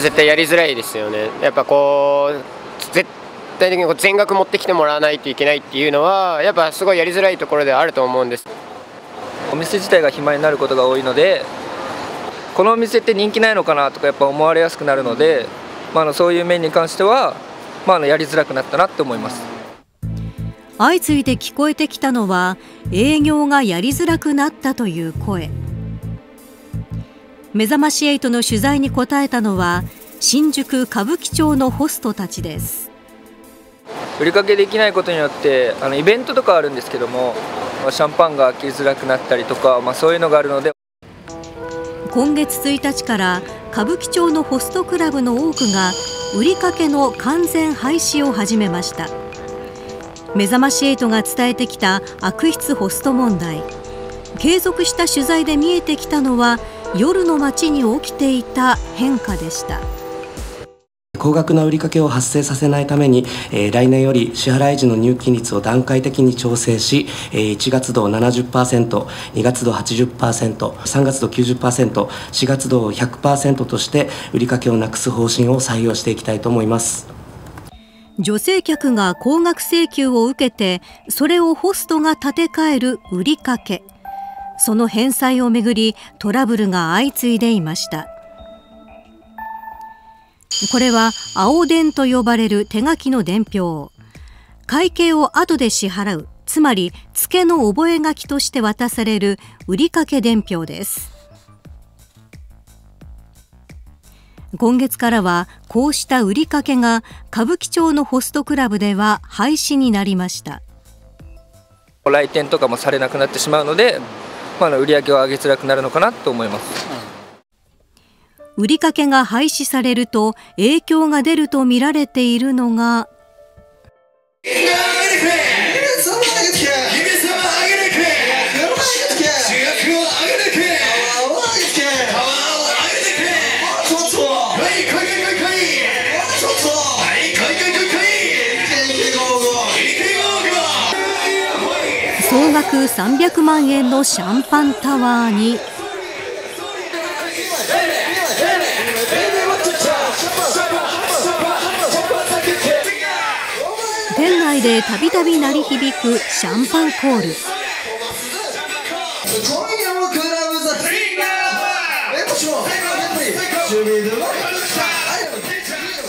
絶対やりづらいですよね。やっぱこう絶対的に全額持ってきてもらわないといけないっていうのはやっぱすごいやりづらいところではあると思うんです。お店自体が暇になることが多いのでこのお店って人気ないのかなとかやっぱ思われやすくなるので、まあ、のそういう面に関しては、まあ、のやりづらくなったなって思います。相次いで聞こえてきたのは営業がやりづらくなったという声めざまし8の取材に答えたのは新宿歌舞伎町のホストたちです。売りかけできないことによってあのイベントとかあるんですけどもシャンパンが開きづらくなったりとか、まあ、そういうのがあるので。今月1日から歌舞伎町のホストクラブの多くが売りかけの完全廃止を始めました。めざまし8が伝えてきた悪質ホスト問題。継続した取材で見えてきたのは夜の街に起きていた変化でした。高額な売りかけを発生させないために、えー、来年より支払い時の入金率を段階的に調整し、えー、1月度 70%2 月度 80%3 月度 90%4 月度100%として売りかけをなくす方針を採用していきたいと思います。女性客が高額請求を受けてそれをホストが立て替える売りかけその返済をめぐりトラブルが相次いでいました。これは青伝と呼ばれる手書きの伝票。会計を後で支払うつまり付けの覚書として渡される売掛伝票です。今月からはこうした売りかけが歌舞伎町のホストクラブでは廃止になりました。来店とかもされなくなってしまうので、まあ、売り上げを上げづらくなるのかなと思います、売りかけが廃止されると影響が出るとみられているのが額300万円のシャンパンタワーに。店内でたびたび鳴り響くシャンパンコール。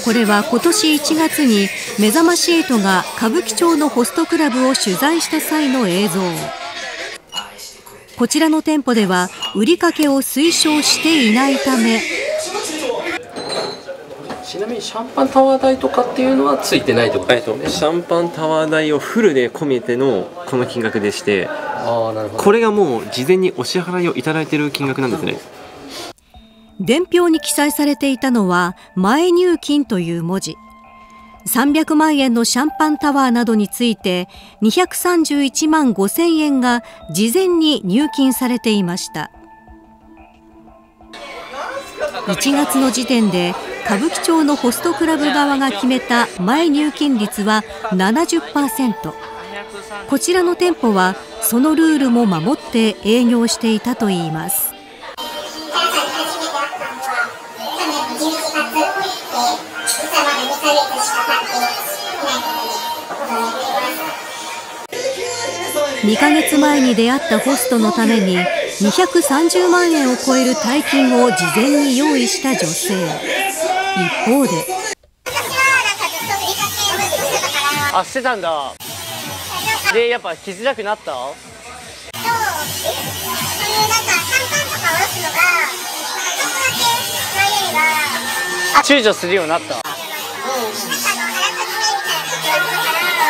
これは今年1月にめざまし8が歌舞伎町のホストクラブを取材した際の映像。こちらの店舗では売りかけを推奨していないため。ちなみにシャンパンタワー代とかっていうのはついてないってことですね、シャンパンタワー代をフルで込めてのこの金額でしてあなるほど。これがもう事前にお支払いをいただいている金額なんですね。伝票に記載されていたのは前入金という文字300万円のシャンパンタワーなどについて231万5000円が事前に入金されていました。1月の時点で歌舞伎町のホストクラブ側が決めた前入金率は70%こちらの店舗はそのルールも守って営業していたといいます。2ヶ月前に出会ったホストのために230万円を超える大金を事前に用意した女性。一方であしてたんだ。でやっぱ来づらくなった？躊躇するようになった、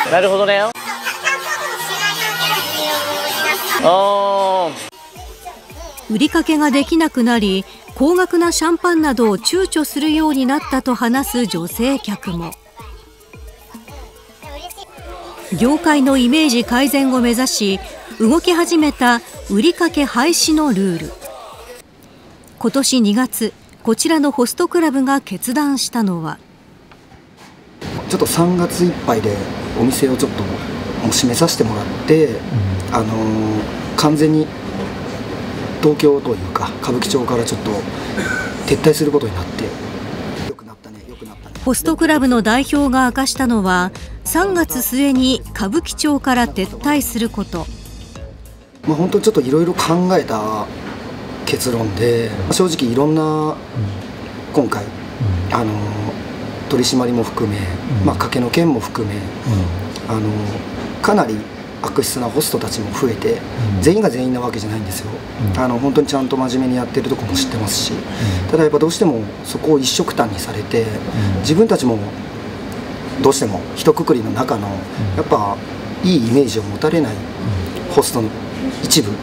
うん、なるほどね売りかけができなくなり高額なシャンパンなどを躊躇するようになったと話す女性客も。業界のイメージ改善を目指し動き始めた売りかけ廃止のルール。今年2月こちらのホストクラブが決断したのは。ちょっと3月いっぱいでお店をちょっともう閉めさせてもらって、あのー、完全に東京というか歌舞伎町からちょっと撤退することになって。ホストクラブの代表が明かしたのは3月末に歌舞伎町から撤退すること。まあ、本当にちょっといろいろ考えた結論で正直いろんな今回、あの取り締まりも含め、まあ、賭けの件も含め、あのかなり悪質なホストたちも増えて、全員が全員なわけじゃないんですよ、あの本当にちゃんと真面目にやってるとこも知ってますし、ただやっぱどうしてもそこを一緒くたにされて、自分たちもどうしても一括りの中のやっぱいいイメージを持たれないホストの一部っ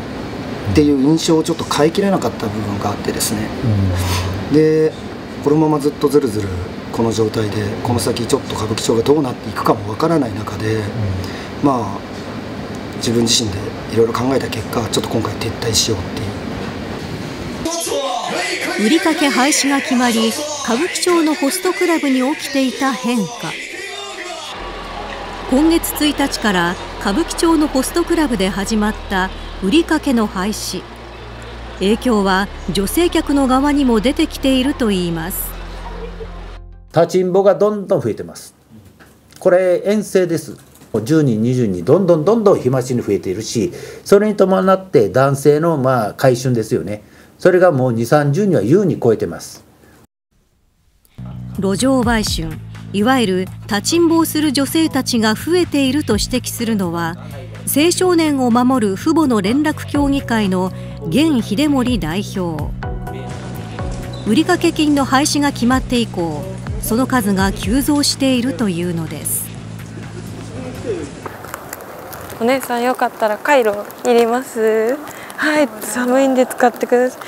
ていう印象をちょっと変えきれなかった部分があってですね、でこのままずっとずるずるこの状態でこの先ちょっと歌舞伎町がどうなっていくかもわからない中で、まあ自分自身でいろいろ考えた結果ちょっと今回撤退しようっていう。売りかけ廃止が決まり歌舞伎町のホストクラブに起きていた変化。今月1日から歌舞伎町のホストクラブで始まった売りかけの廃止。影響は女性客の側にも出てきているといいます。立ちんぼがどんどん増えてます。これ遠征です10人20人どんどんどんどん日増しに増えているしそれに伴って男性のまあ回春ですよね。それがもう2 3 0人は優に超えてます。路上売春いわゆる立ちんぼをする女性たちが増えていると指摘するのは青少年を守る父母の連絡協議会の現秀森代表。売掛金の廃止が決まって以降その数が急増しているというのです。お姉さんよかったらカイロいります。はい寒いんで使ってくださ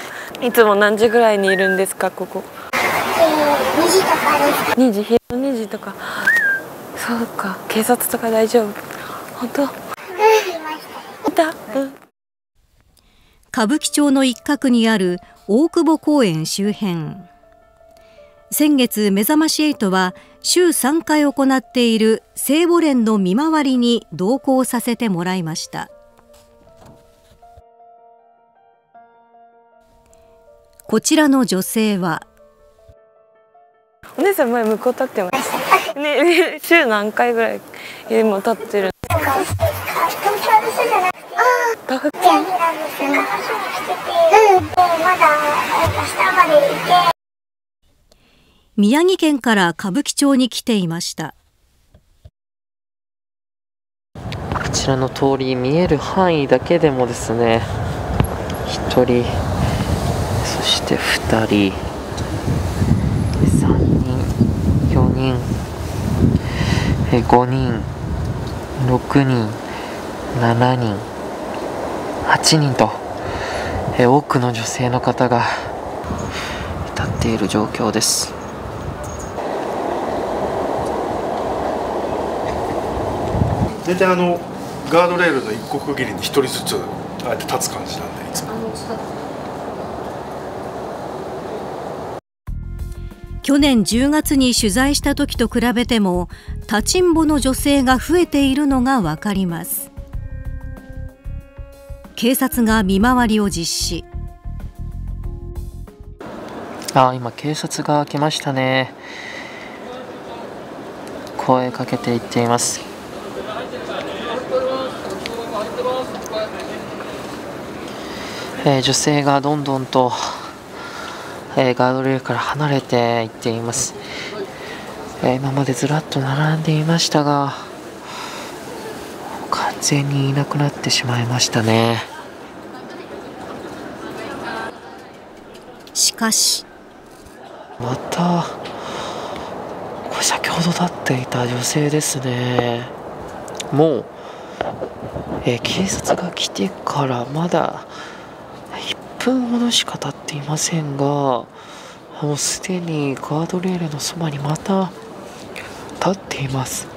い。いつも何時ぐらいにいるんですかここ、えー、2時とかです。2時？昼の2時とか。そうか警察とか大丈夫。本当、うん、いた、うん、歌舞伎町の一角にある大久保公園周辺先月めざまし8は週3回行っている聖母連の見回りに同行させてもらいました。こちらの女性は。お姉さん前向こう立ってます。ね週何回ぐらいも立ってる。タフまだ下まで行て宮城県から歌舞伎町に来ていました。こちらの通り見える範囲だけでもですね1人そして2人3人4人5人6人7人8人と多くの女性の方が立っている状況です。大体あのガードレールの一個区切りに一人ずつあえて立つ感じなんでいつも。去年10月に取材した時と比べても立ちんぼの女性が増えているのがわかります。警察が見回りを実施。あ今警察が来ましたね。声かけていっていますえー、女性がどんどんと、えー、ガードレールから離れていっています、えー、今までずらっと並んでいましたが完全にいなくなってしまいましたね。しかしまたこれ先ほど立っていた女性ですね。もう、え警察が来てからまだ分ほどしか経っていませんがもうすでにガードレールのそばにまた立っています。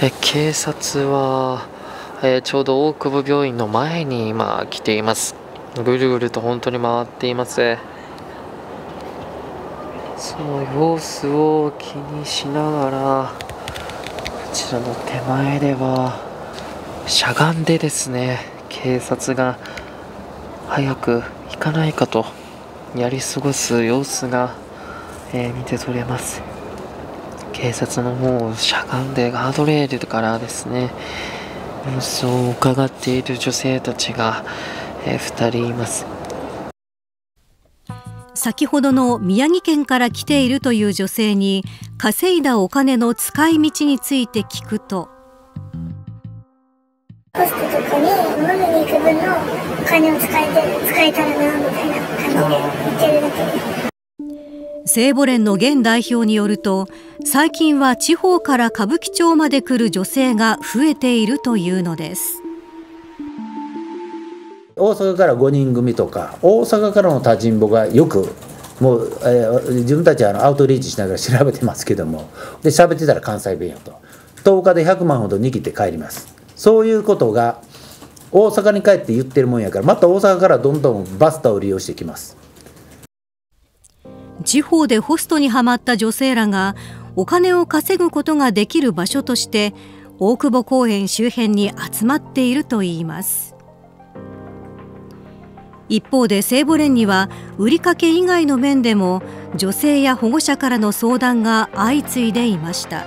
え警察は、えちょうど大久保病院の前に今来ています。ぐるぐると本当に回っています。その様子を気にしながらこちらの手前ではしゃがんでですね警察が早く行かないかとやり過ごす様子が、えー、見て取れます。警察のもうしゃがんでガードレールからですね様子を伺っている女性たちが、えー、2人います。先ほどの宮城県から来ているという女性に稼いだお金の使い道について聞くと。ポストとかに飲みに行く分のお金を使えて使えたらなみたいな感じで言ってるだけ。聖母連の現代表によると最近は地方から歌舞伎町まで来る女性が増えているというのです。大阪から5人組とか大阪からの立ちんぼがよくもう、えー、自分たちはあのアウトリーチしながら調べてますけども。で喋ってたら関西弁やと。10日で100万ほど握って帰りますそういうことが大阪に帰って言ってるもんやからまた大阪からどんどんバスタを利用してきます。地方でホストにはまった女性らがお金を稼ぐことができる場所として大久保公園周辺に集まっているといいます。一方で聖母連には売りかけ以外の面でも女性や保護者からの相談が相次いでいました。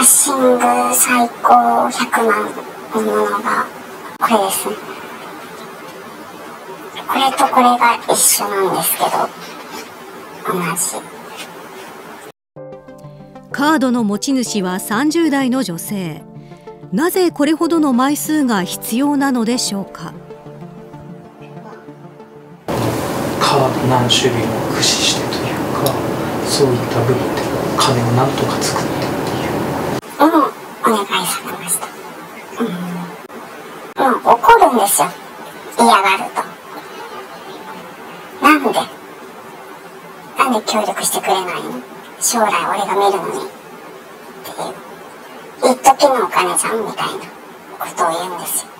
ッシング最高100万のものがこれですね。これとこれが一緒なんですけど同じ。カードの持ち主は30代の女性。なぜこれほどの枚数が必要なのでしょうか？カード何種類も駆使してというかそういった部分で金をなんとか作ってっていううんお願いされましたうん、うん、怒るんですよ嫌がると。なんで？なんで協力してくれないの？将来俺が見るのに。っていう一時のお金じゃんみたいなことを言うんですよ。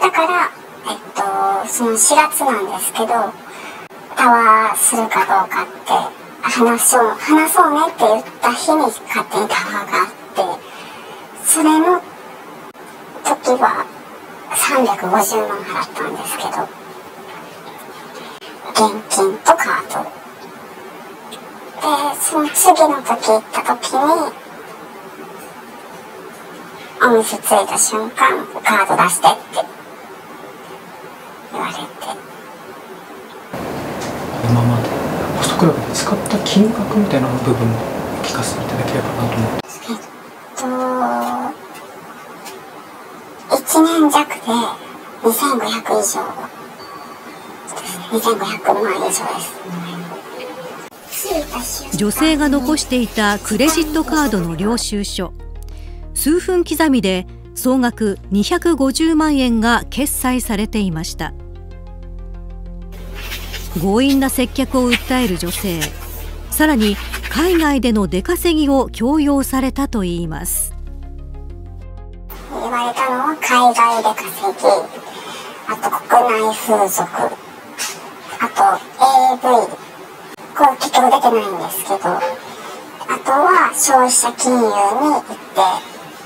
だからえっとその4月なんですけどタワーするかどうかって話そう話そうねって言った日に勝手にタワーがあってそれの時は350万払ったんですけど現金とカード。でその次の時行った時にお店着いた瞬間カード出してって。言われて。今までホストクラブで使った金額みたいな部分も聞かせていただければなと思ってえっと1年弱で2500以上。2500万以上です。女性が残していたクレジットカードの領収書。数分刻みで総額250万円が決済されていました。強引な接客を訴える女性。さらに海外での出稼ぎを強要されたといいます。言われたのは海外出稼ぎあと国内風俗あと AV これ結局出てないんですけどあとは消費者金融に行って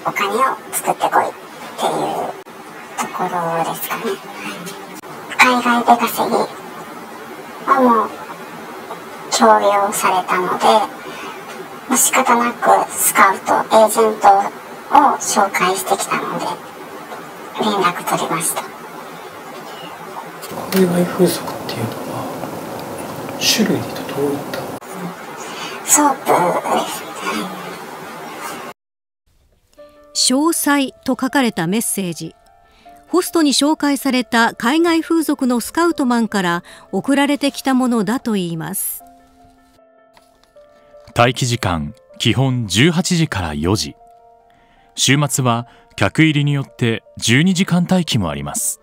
お金を作ってこいっていうところですかね。海外出稼ぎはもう強要されたのでもう仕方なくスカウトエージェントを紹介してきたので連絡取りました。海外風俗っていうのは種類で言うとどういった？ソープです詳細と書かれたメッセージ。ホストに紹介された海外風俗のスカウトマンから送られてきたものだといいます。待機時間基本18時から4時。週末は客入りによって12時間待機もあります。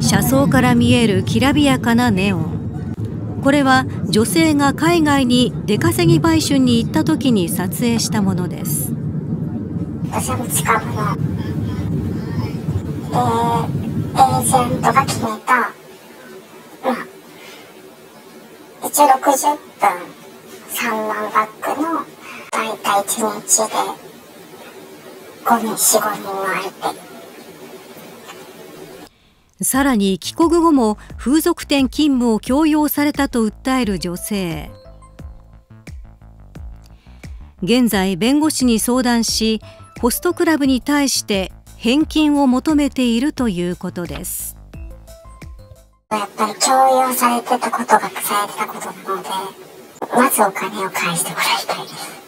車窓から見えるきらびやかなネオン。これは女性が海外に出稼ぎ売春に行った時に撮影したものです。私も近くで、エージェントが決めた、まあ、一応60分。3万バッグの大体1日で5人45人の相手さらに帰国後も風俗店勤務を強要されたと訴える女性。現在弁護士に相談しホストクラブに対して返金を求めているということです。やっぱり強要されてたことがされてたことなのでまずお金を返してもらいたいです。